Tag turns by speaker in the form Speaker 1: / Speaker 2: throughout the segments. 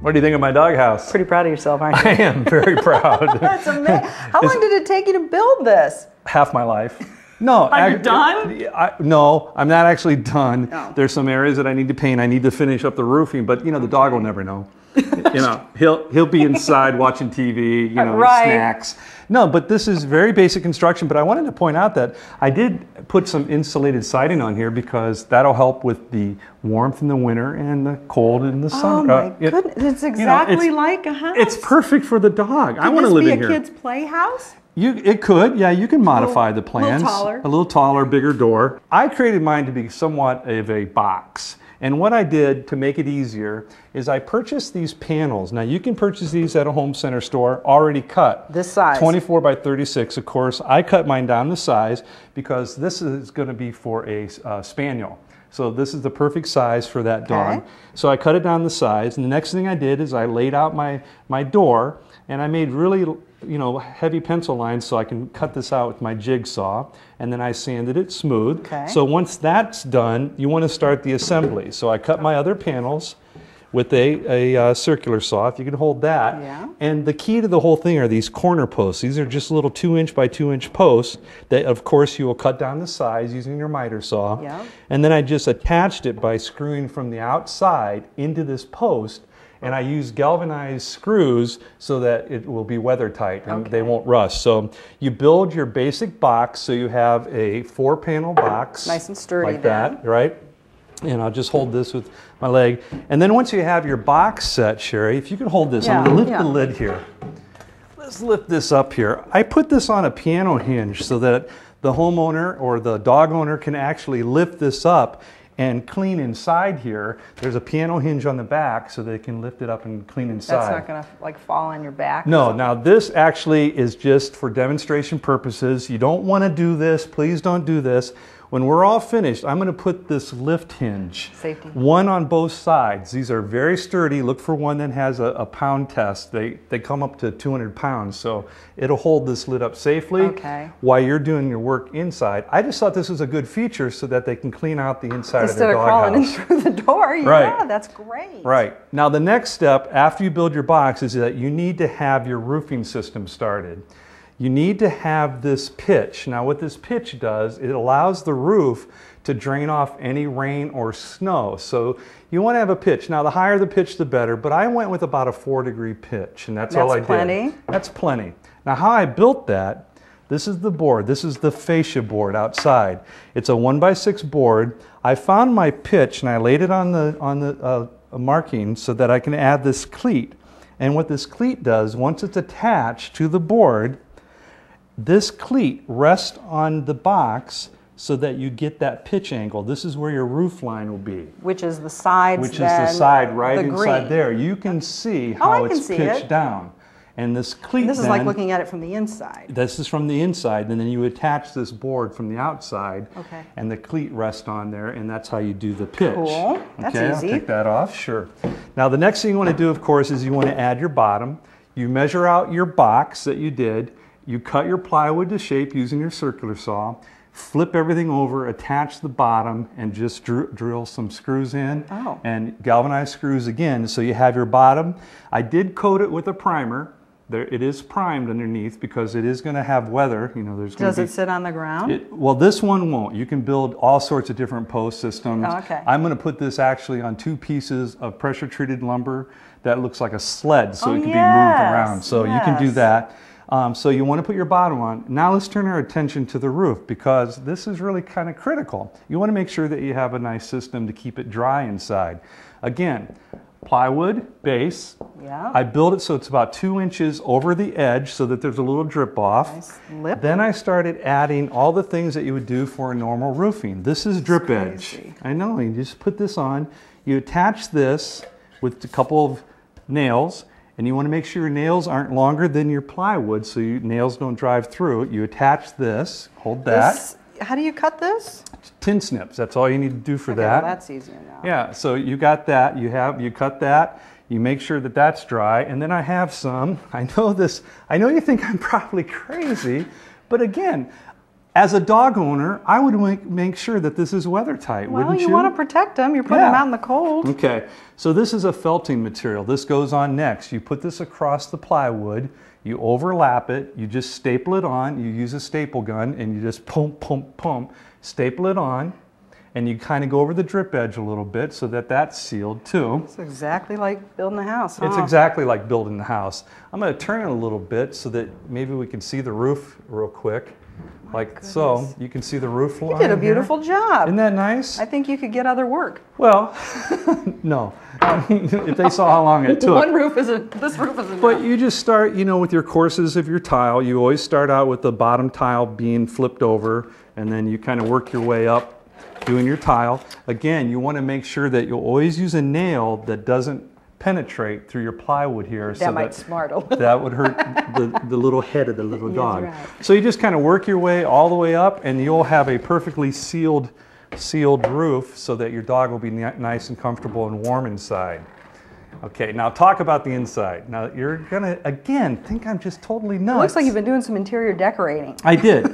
Speaker 1: What do you think of my doghouse?
Speaker 2: Pretty proud of yourself, aren't
Speaker 1: I
Speaker 2: you?
Speaker 1: am very proud.
Speaker 2: That's amazing. How long did it take you to build this?
Speaker 1: Half my life. No,
Speaker 2: Are you done?
Speaker 1: I, no, I'm not actually done.
Speaker 2: Oh.
Speaker 1: There's some areas that I need to paint. I need to finish up the roofing, but you know the dog will never know. you know, he'll he'll be inside watching TV, you know,
Speaker 2: Right.
Speaker 1: snacks. No, but this is very basic construction. But I wanted to point out that I did put some insulated siding on here because that'll help with the warmth in the winter and the cold in the summer.
Speaker 2: Oh my
Speaker 1: Uh, it-
Speaker 2: goodness, it's
Speaker 1: you know,
Speaker 2: exactly
Speaker 1: it's-
Speaker 2: like a house.
Speaker 1: It's perfect for the dog. I want to live
Speaker 2: this
Speaker 1: live
Speaker 2: be
Speaker 1: in
Speaker 2: a kid's playhouse?
Speaker 1: You, it could, yeah. You can modify the plans.
Speaker 2: taller.
Speaker 1: A little taller, bigger door. I created mine to be somewhat of a box. And what I did to make it easier is I purchased these panels. Now you can purchase these at a home center store already cut.
Speaker 2: This size.
Speaker 1: 24 by 36, of course. I cut mine down to size because this is going to be for a uh, spaniel. So this is the perfect size for that dog.
Speaker 2: Okay.
Speaker 1: So I cut it down the size, and the next thing I did is I laid out my, my door, and I made really, you know, heavy pencil lines so I can cut this out with my jigsaw, and then I sanded it smooth.
Speaker 2: Okay.
Speaker 1: So once that's done, you want to start the assembly. So I cut my other panels with a, a uh, circular saw, if you can hold that.
Speaker 2: Yeah.
Speaker 1: And the key to the whole thing are these corner posts. These are just little two inch by two inch posts that, of course, you will cut down the size using your miter saw.
Speaker 2: Yeah.
Speaker 1: And then I just attached it by screwing from the outside into this post. And I use galvanized screws so that it will be weather tight and they won't rust. So you build your basic box so you have a four panel box.
Speaker 2: Nice and sturdy
Speaker 1: Like
Speaker 2: then.
Speaker 1: that, right? And I'll just hold this with my leg. And then once you have your box set, Shari, if you can hold this, I'm gonna lift
Speaker 2: yeah.
Speaker 1: the lid here. Let's lift this up here. I put this on a piano hinge so that the homeowner or the dog owner can actually lift this up and clean inside here. There's a piano hinge on the back so they can lift it up and clean inside.
Speaker 2: That's not gonna like fall on your back.
Speaker 1: No, now this actually is just for demonstration purposes. You don't want to do this. Please don't do this. When we're all finished, I'm going to put this lift hinge.
Speaker 2: Safety.
Speaker 1: One on both sides. These are very sturdy. Look for one that has a, a pound test. They, they come up to 200 pounds, so it'll hold this lid up safely
Speaker 2: Okay.
Speaker 1: while you're doing your work inside. I just thought this was a good feature so that they can clean out the inside of
Speaker 2: Instead
Speaker 1: their
Speaker 2: of crawling in through the door, yeah,
Speaker 1: Right.
Speaker 2: that's great.
Speaker 1: Right. Now, the next step after you build your box is that you need to have your roofing system started. You need to have this pitch. Now, what this pitch does, it allows the roof to drain off any rain or snow. So, you want to have a pitch. Now, the higher the pitch, the better, but I went with about a four degree pitch, and that's, all I did.
Speaker 2: That's
Speaker 1: I
Speaker 2: plenty.
Speaker 1: did. That's plenty. Now, how I built that, this is the board. This is the fascia board outside. It's a one by six board. I found my pitch and I laid it on the on the uh, marking so that I can add this cleat. And what this cleat does, once it's attached to the board, this cleat rests on the box so that you get that pitch angle. This is where your roof line will be,
Speaker 2: Which is the sides.
Speaker 1: which is the side right
Speaker 2: the
Speaker 1: inside there. You can see
Speaker 2: Oh,
Speaker 1: how
Speaker 2: can
Speaker 1: it's
Speaker 2: see
Speaker 1: pitched
Speaker 2: it.
Speaker 1: down. And this cleat
Speaker 2: This is like looking at it from the inside.
Speaker 1: this is from the inside, and then you attach this board from the outside.
Speaker 2: Okay.
Speaker 1: And the cleat rests on there, and that's how you do the pitch.
Speaker 2: Cool. That's
Speaker 1: okay,
Speaker 2: easy.
Speaker 1: I'll take that off, sure. Now, the next thing you want to do, of course, is you want to add your bottom. You measure out your box that you did. You cut your plywood to shape using your circular saw. Flip everything over, attach the bottom, and just dr- drill some screws in.
Speaker 2: Oh.
Speaker 1: And galvanized screws again, so you have your bottom. I did coat it with a primer. There, it is primed underneath because it is going to have weather. You know, there's
Speaker 2: Does
Speaker 1: be.
Speaker 2: it sit on the ground?
Speaker 1: It, well, this one won't. You can build all sorts of different post systems.
Speaker 2: Oh, okay.
Speaker 1: I'm going to put this actually on two pieces of pressure treated lumber that looks like a sled, so
Speaker 2: Oh,
Speaker 1: it can be moved around. So you can do that. Um, so you want to put your bottom on. Now let's turn our attention to the roof because this is really kind of critical. You want to make sure that you have a nice system to keep it dry inside. Again, plywood base.
Speaker 2: Yeah.
Speaker 1: I build it so it's about two inches over the edge so that there's a little drip off.
Speaker 2: Nice lip.
Speaker 1: Then I started adding all the things that you would do for a normal roofing. This is drip edge. I know, you just put this on. You attach this with a couple of nails, and you want to make sure your nails aren't longer than your plywood so your nails don't drive through it. You attach this, hold that.
Speaker 2: This- how do you cut this?
Speaker 1: Tin snips, that's all you need to do for
Speaker 2: Okay,
Speaker 1: that.
Speaker 2: well, that's easier now.
Speaker 1: Yeah, so you got that. You have you cut that. You make sure that that's dry, and then I have some. I know this. I know you think I'm probably crazy, but again, as a dog owner, I would make, make sure that this is weather tight,
Speaker 2: Well,
Speaker 1: wouldn't
Speaker 2: you,
Speaker 1: you?
Speaker 2: want to protect them. You're putting them out in the cold.
Speaker 1: Okay, so this is a felting material. This goes on next. You put this across the plywood, you overlap it, you just staple it on, you use a staple gun, and you just pump, pump, pump, staple it on, and you kind of go over the drip edge a little bit so that that's sealed too.
Speaker 2: It's exactly like building a house.
Speaker 1: It's exactly like building the house. I'm going to turn it a little bit so that maybe we can see the roof real quick. Like so. You can see the roof line.
Speaker 2: You did a
Speaker 1: here.
Speaker 2: beautiful job.
Speaker 1: Isn't that nice?
Speaker 2: I think you could get other work.
Speaker 1: Well, no. if they saw how long it took.
Speaker 2: One roof isn't. This roof isn't.
Speaker 1: But you just start, you know, with your courses of your tile, you always start out with the bottom tile being flipped over, and then you kind of work your way up doing your tile. Again, you want to make sure that you'll always use a nail that doesn't penetrate through your plywood here.
Speaker 2: that might smart a little.
Speaker 1: that would hurt the, the little head of the little dog.
Speaker 2: right.
Speaker 1: So you just kind of work your way all the way up, and you'll have a perfectly sealed, sealed roof so that your dog will be ni- nice and comfortable and warm inside. Okay, now talk about the inside. Now you're gonna again think I'm just totally nuts.
Speaker 2: Looks like you've been doing some interior decorating.
Speaker 1: I did.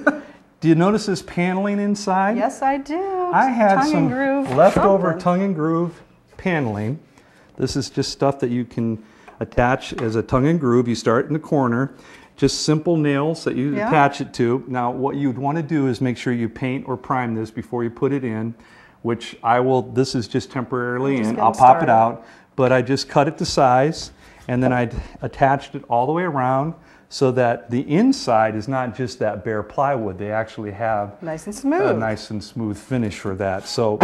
Speaker 1: Do you notice this paneling inside?
Speaker 2: Yes, I do.
Speaker 1: I had
Speaker 2: tongue
Speaker 1: some
Speaker 2: and groove.
Speaker 1: leftover
Speaker 2: something.
Speaker 1: tongue and groove paneling. This is just stuff that you can attach as a tongue and groove. You start in the corner, just simple nails that you
Speaker 2: Yeah.
Speaker 1: attach it to. Now, what you'd want to do is make sure you paint or prime this before you put it in, which I will, this is just temporarily
Speaker 2: Just
Speaker 1: in. I'll pop it out, but I just cut it to size and then I attached it all the way around so that the inside is not just that bare plywood. They actually have
Speaker 2: Nice and smooth.
Speaker 1: a nice and smooth finish for that. So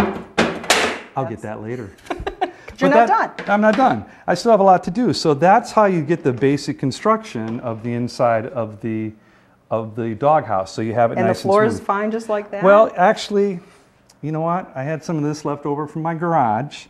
Speaker 1: I'll get that later.
Speaker 2: You're
Speaker 1: But
Speaker 2: not
Speaker 1: that- I'm not done. I still have a lot to do. So that's how you get the basic construction of the inside of the of the doghouse. So you have it
Speaker 2: and the floor
Speaker 1: and
Speaker 2: is fine just like that.
Speaker 1: Well, actually, you know what? I had some of this left over from my garage.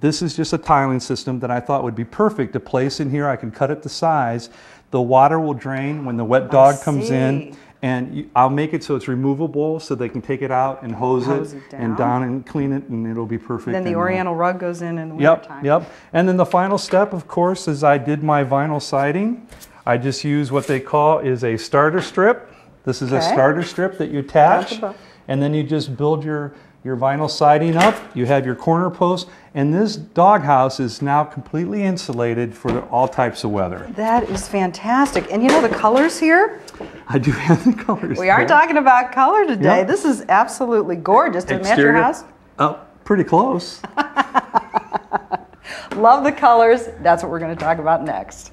Speaker 1: This is just a tiling system that I thought would be perfect to place in here. I can cut it to size. The water will drain when the wet dog comes in. And I'll make it so it's removable so they can take it out and hose,
Speaker 2: Hose
Speaker 1: it,
Speaker 2: it
Speaker 1: and
Speaker 2: down.
Speaker 1: down and clean it, and it'll be perfect.
Speaker 2: then the
Speaker 1: uh,
Speaker 2: Oriental rug goes in in the
Speaker 1: Yep,
Speaker 2: wintertime.
Speaker 1: yep. And then the final step, of course, is I did my vinyl siding. I just use what they call is a starter strip. This is a starter strip that you attach, and then you just build your your vinyl siding up. You have your corner posts, and this doghouse is now completely insulated for all types of weather.
Speaker 2: That is fantastic. And you know the colors here?
Speaker 1: I do have the colors.
Speaker 2: We are
Speaker 1: there.
Speaker 2: talking about color today.
Speaker 1: Yep.
Speaker 2: This is absolutely gorgeous. Did it match your
Speaker 1: Exterior-
Speaker 2: house?
Speaker 1: Oh, pretty close.
Speaker 2: Love the colors. That's what we're going to talk about next.